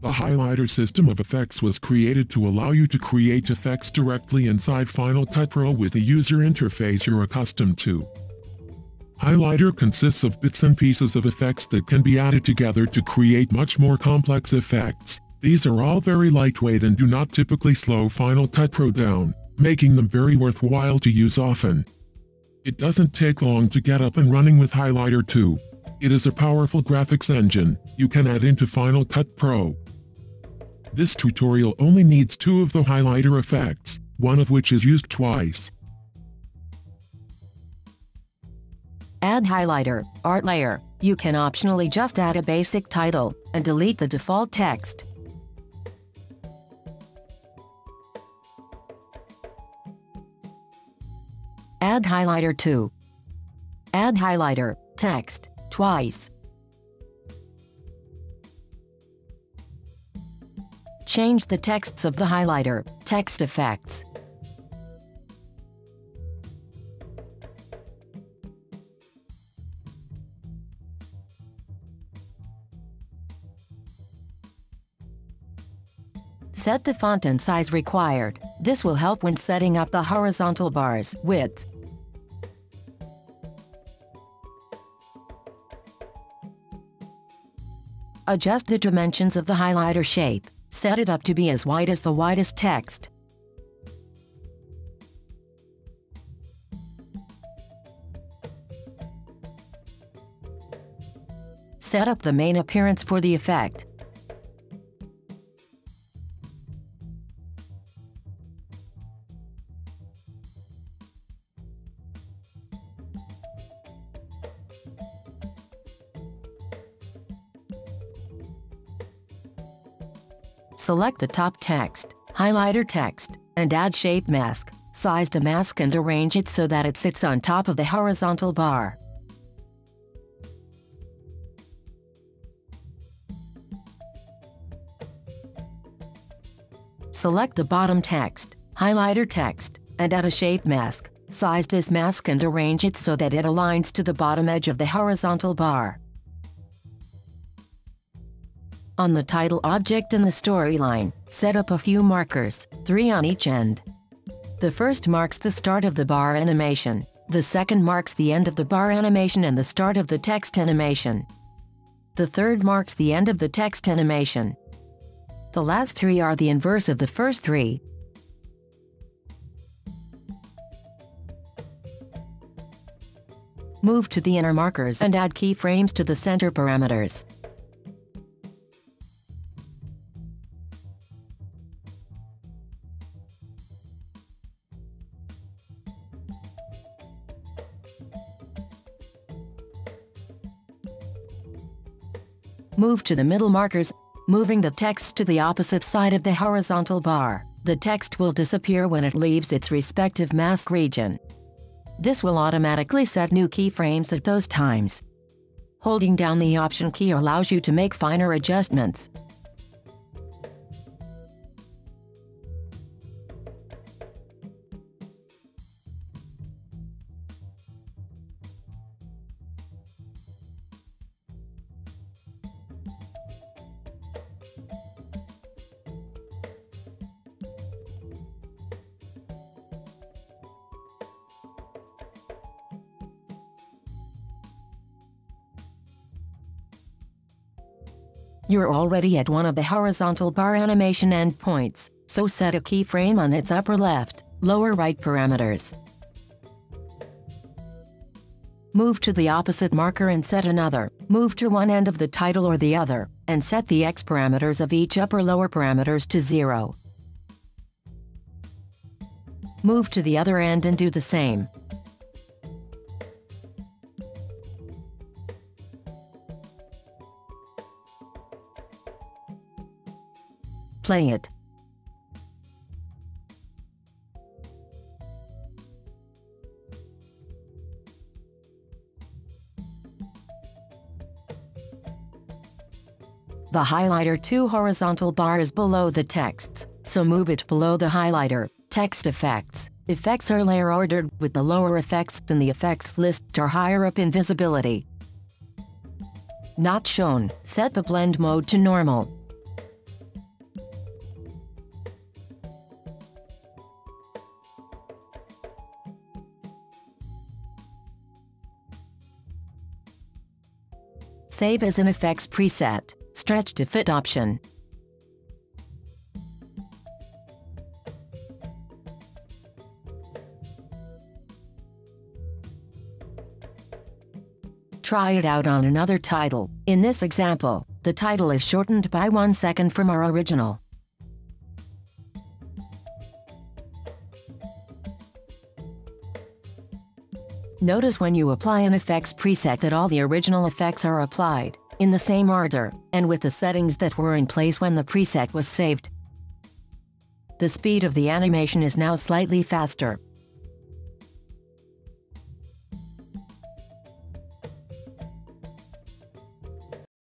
The highlighter system of effects was created to allow you to create effects directly inside Final Cut Pro with the user interface you're accustomed to. Highlighter consists of bits and pieces of effects that can be added together to create much more complex effects. These are all very lightweight and do not typically slow Final Cut Pro down, making them very worthwhile to use often. It doesn't take long to get up and running with Highlighter 2. It is a powerful graphics engine you can add into Final Cut Pro. This tutorial only needs two of the highlighter effects, one of which is used twice. Add highlighter, art layer. You can optionally just add a basic title and delete the default text. Add highlighter 2. Add highlighter, text, twice. Change the texts of the highlighter, text effects. Set the font and size required. This will help when setting up the horizontal bars width. Adjust the dimensions of the highlighter shape. Set it up to be as wide as the widest text. Set up the main appearance for the effect. Select the top text, highlighter text, and add shape mask. Size the mask and arrange it so that it sits on top of the horizontal bar. Select the bottom text, highlighter text, and add a shape mask. Size this mask and arrange it so that it aligns to the bottom edge of the horizontal bar. On the title object and the storyline, set up a few markers, three on each end. The first marks the start of the bar animation, the second marks the end of the bar animation and the start of the text animation. The third marks the end of the text animation. The last three are the inverse of the first three. Move to the inner markers and add keyframes to the center parameters. Move to the middle markers, moving the text to the opposite side of the horizontal bar. The text will disappear when it leaves its respective mask region. This will automatically set new keyframes at those times. Holding down the Option key allows you to make finer adjustments. You're already at one of the horizontal bar animation endpoints, so set a keyframe on its upper left, lower right parameters. Move to the opposite marker and set another. Move to one end of the title or the other, and set the X parameters of each upper lower parameters to zero. Move to the other end and do the same. Play it. The highlighter 2 horizontal bar is below the texts, so move it below the highlighter. Text effects. Effects are layer ordered, with the lower effects in the effects list are higher up in visibility. Not shown. Set the blend mode to normal. Save as an effects preset, stretch to fit option. Try it out on another title. In this example, the title is shortened by one second from our original. Notice when you apply an effects preset that all the original effects are applied, in the same order, and with the settings that were in place when the preset was saved. The speed of the animation is now slightly faster,